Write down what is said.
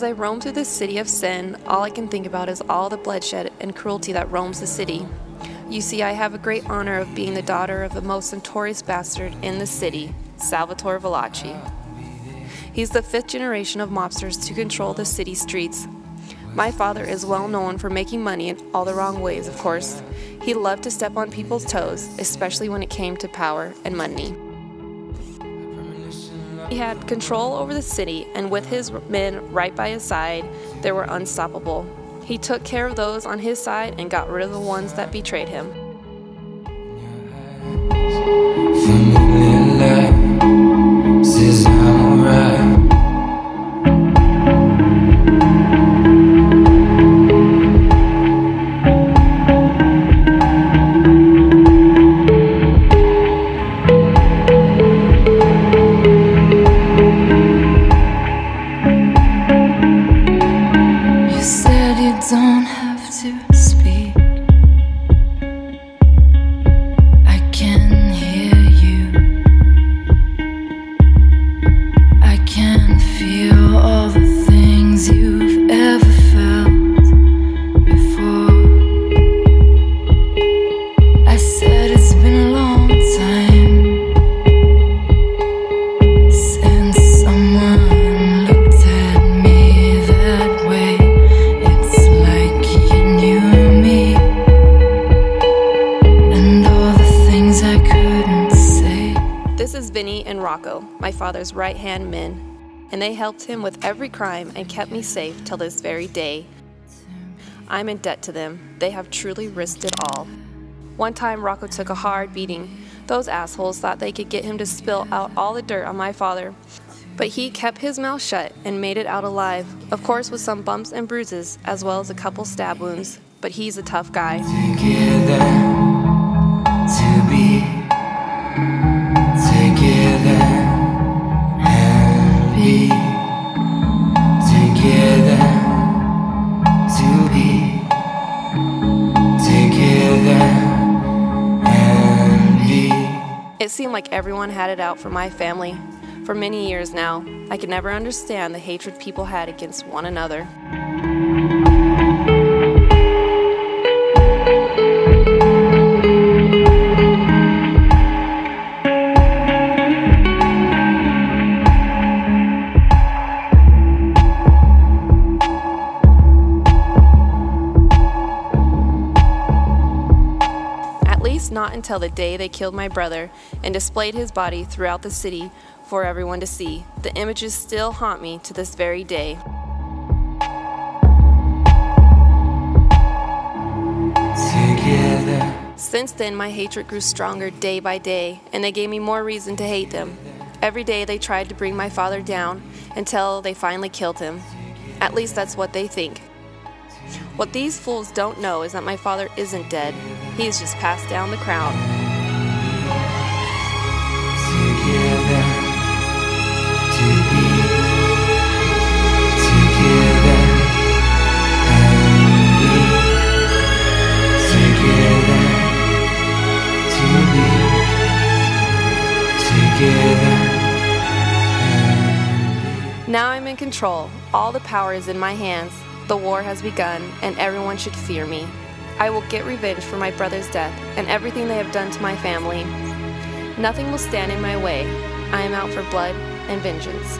I roam through this city of sin, all I can think about is all the bloodshed and cruelty that roams the city. You see, I have a great honor of being the daughter of the most notorious bastard in the city, Salvatore Valachi. He's the fifth generation of mobsters to control the city streets. My father is well known for making money in all the wrong ways, of course. He loved to step on people's toes, especially when it came to power and money. He had control over the city, and with his men right by his side, they were unstoppable. He took care of those on his side and got rid of the ones that betrayed him. Vinny and Rocko, my father's right hand men, and they helped him with every crime and kept me safe till this very day. I'm in debt to them. They have truly risked it all. One time, Rocko took a hard beating. Those assholes thought they could get him to spill out all the dirt on my father. But he kept his mouth shut and made it out alive, of course, with some bumps and bruises, as well as a couple stab wounds. But he's a tough guy. It seemed like everyone had it out for my family. For many years now, I could never understand the hatred people had against one another. Not until the day they killed my brother and displayed his body throughout the city for everyone to see. The images still haunt me to this very day. Together. Since then, my hatred grew stronger day by day, and they gave me more reason to hate them. Every day they tried to bring my father down until they finally killed him. At least that's what they think. What these fools don't know is that my father isn't dead. He's just passed down the crown. Together, to be together and be together, to be together. Now I'm in control. All the power is in my hands. The war has begun, and everyone should fear me. I will get revenge for my brother's death and everything they have done to my family. Nothing will stand in my way. I am out for blood and vengeance.